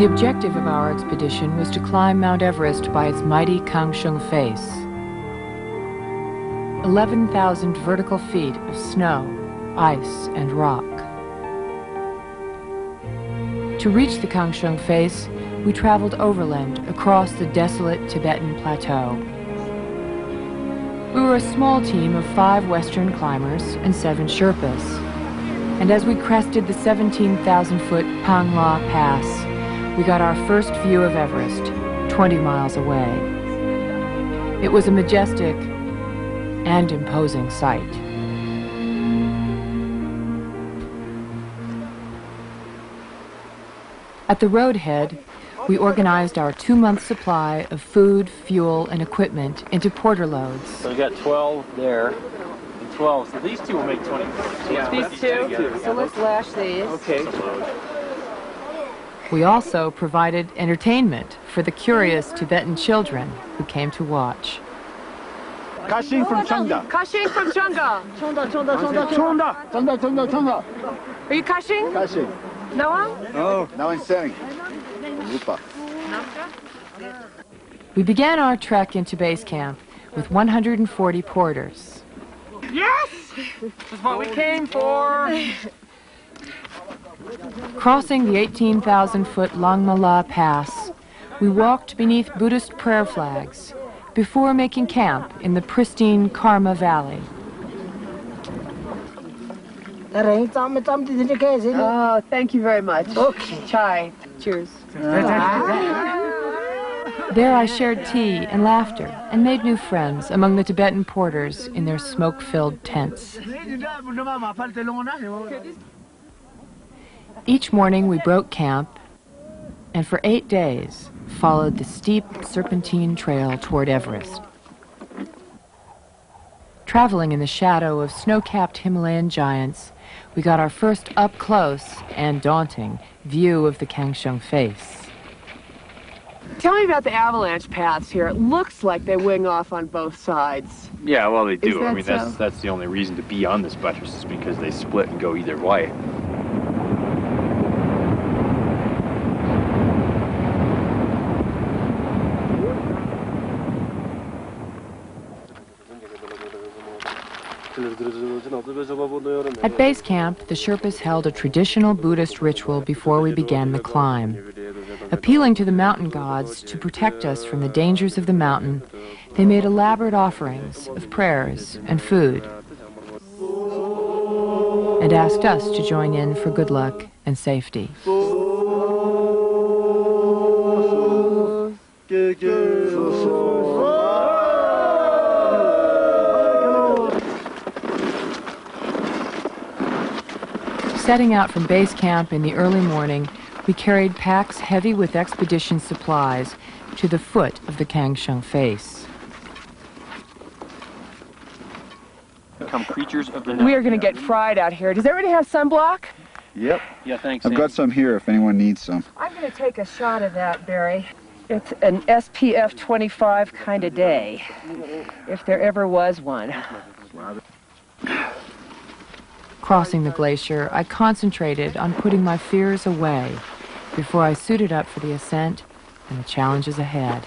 The objective of our expedition was to climb Mount Everest by its mighty Kangshung face. 11,000 vertical feet of snow, ice, and rock. To reach the Kangshung face, we traveled overland across the desolate Tibetan plateau. We were a small team of five Western climbers and seven Sherpas. And as we crested the 17,000-foot Pangla Pass, we got our first view of Everest, 20 miles away. It was a majestic and imposing sight. At the roadhead, we organized our two-month supply of food, fuel, and equipment into porter loads. So we got 12 there, and 12. So these two will make 20. Yeah. These two? So let's lash these. Okay. We also provided entertainment for the curious Tibetan children who came to watch. Kashin from Changda. Kashing from Chunga. Chongda, Chongda, Chongda, Chongda. Chongda, Chongda, Chongda. Are you Kashing? Kashin. No Oh, now I'm selling. Rupa. We began our trek into base camp with 140 porters. Yes! This is what we came for. Crossing the 18,000-foot Langmala Pass, we walked beneath Buddhist prayer flags before making camp in the pristine Karma Valley. Oh, thank you very much. Okay. Chai. Cheers. There I shared tea and laughter and made new friends among the Tibetan porters in their smoke-filled tents. Each morning we broke camp and for eight days followed the steep serpentine trail toward Everest. Traveling in the shadow of snow-capped Himalayan giants, we got our first up-close and daunting view of the Kangshung face. Tell me about the avalanche paths here. It looks like they wing off on both sides. Yeah, well, they do. I that mean, that's that's the only reason to be on this buttress is because they split and go either way. At base camp, the Sherpas held a traditional Buddhist ritual before we began the climb. Appealing to the mountain gods to protect us from the dangers of the mountain, they made elaborate offerings of prayers and food and asked us to join in for good luck and safety. Setting out from base camp in the early morning, we carried packs heavy with expedition supplies to the foot of the Kangshung face. Become creatures of the We are going to get fried out here. Does everybody have sunblock? Yep. Yeah, thanks. I've got some here if anyone needs some. I'm going to take a shot of that, Barry. It's an SPF 25 kind of day, if there ever was one. Crossing the glacier, I concentrated on putting my fears away before I suited up for the ascent and the challenges ahead.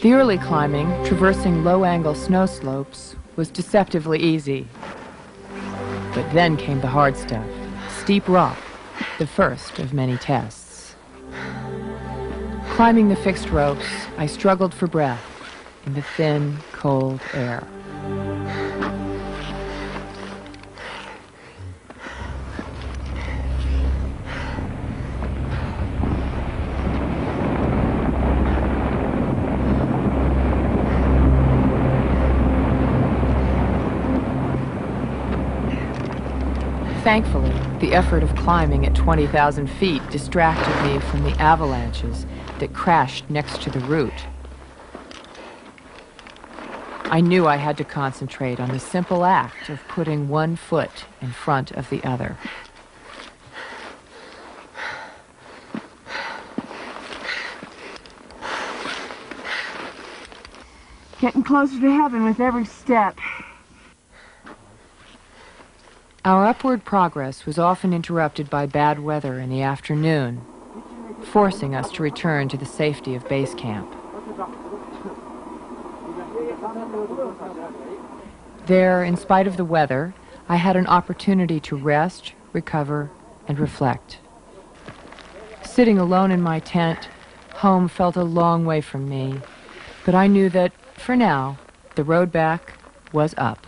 The early climbing, traversing low-angle snow slopes, was deceptively easy. But then came the hard stuff, steep rock, the first of many tests. Climbing the fixed ropes, I struggled for breath in the thin, cold air. Thankfully, the effort of climbing at 20,000 feet distracted me from the avalanches that crashed next to the route. I knew I had to concentrate on the simple act of putting one foot in front of the other. Getting closer to heaven with every step. Our upward progress was often interrupted by bad weather in the afternoon, forcing us to return to the safety of base camp. There, in spite of the weather, I had an opportunity to rest, recover, and reflect. Sitting alone in my tent, home felt a long way from me, but I knew that, for now, the road back was up.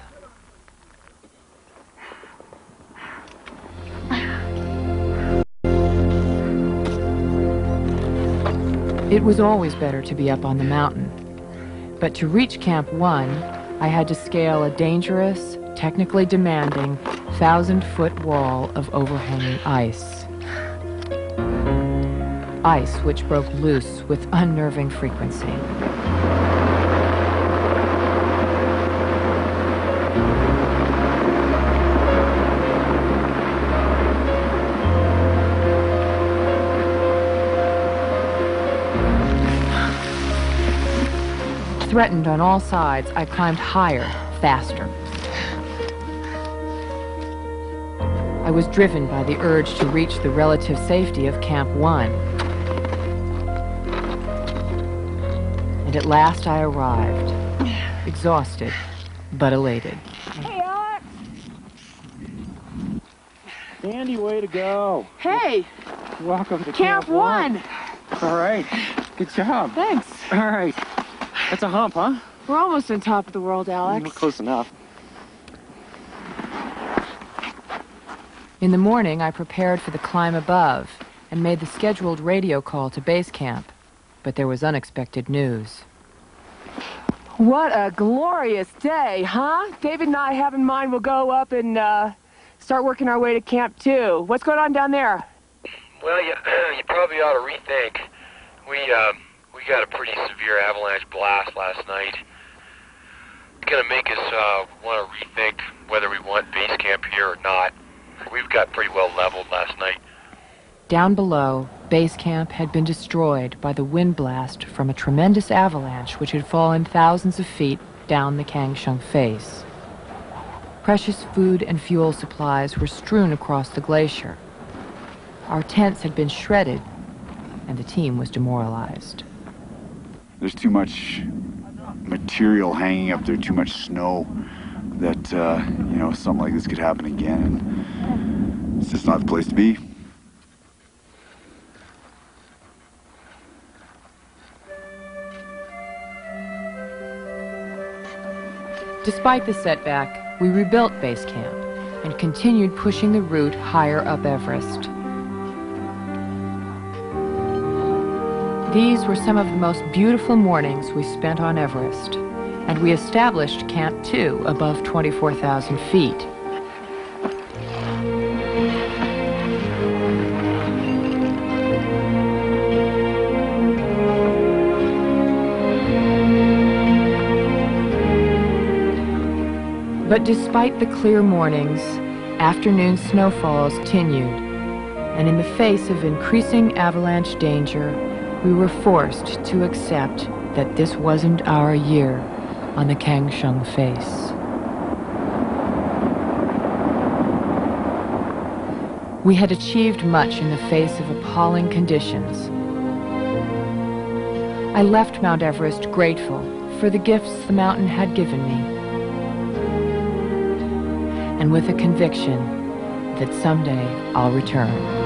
It was always better to be up on the mountain. But to reach Camp 1, I had to scale a dangerous, technically demanding, thousand foot wall of overhanging ice. Ice which broke loose with unnerving frequency. Threatened on all sides, I climbed higher, faster. I was driven by the urge to reach the relative safety of Camp 1. And at last I arrived, exhausted, but elated. Hey, Alex! Sandy, way to go. Hey, Welcome to Camp 1! All right. Good job. Thanks. All right. That's a hump, huh? We're almost on top of the world, Alex. Close enough. In the morning, I prepared for the climb above and made the scheduled radio call to base camp. But there was unexpected news. What a glorious day, huh? David and I have in mind we'll go up and uh, start working our way to Camp 2. What's going on down there? Well, you, you probably ought to rethink. We, uh, we got a pretty severe avalanche blast last night. It's gonna make us, uh, want to rethink whether we want base camp here or not. We've got pretty well leveled last night. Down below, base camp had been destroyed by the wind blast from a tremendous avalanche which had fallen thousands of feet down the Kangshung face. Precious food and fuel supplies were strewn across the glacier. Our tents had been shredded, and the team was demoralized. There's too much material hanging up there, too much snow that, uh, you know, something like this could happen again. And it's just not the place to be. Despite the setback, we rebuilt base camp and continued pushing the route higher up Everest. These were some of the most beautiful mornings we spent on Everest, and we established Camp 2 above 24,000 feet. But despite the clear mornings, afternoon snowfalls continued, and in the face of increasing avalanche danger, we were forced to accept that this wasn't our year on the Kangshung face. We had achieved much in the face of appalling conditions. I left Mount Everest grateful for the gifts the mountain had given me, and with a conviction that someday I'll return.